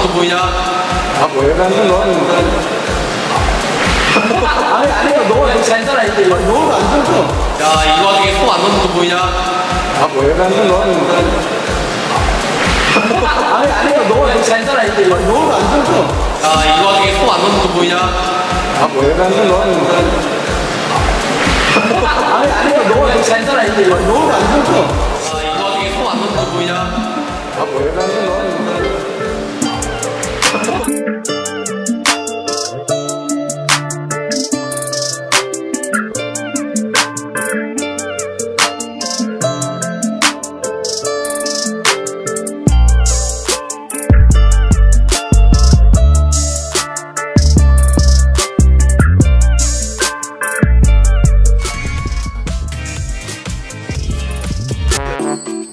거 보이냐? 아, 왜 가는 건 아니, 아니, 너가 잘 살아, 이제. 너가 안 들어. 야, 이 와중에 소안 넣는 거 보이냐? 아, 왜 가는 건 아니, 아니, 너가 잘 살아, 이제. 너가 안 들어. 야, 이 와중에 소안 넣는 거 보이냐? 아, 왜 가는 건 아니, 아니, 너가 잘 살아, 이제. 너가 안 들어. 야, 이 와중에 소안 넣는 거 보이냐? 아, 왜 가는 건 Música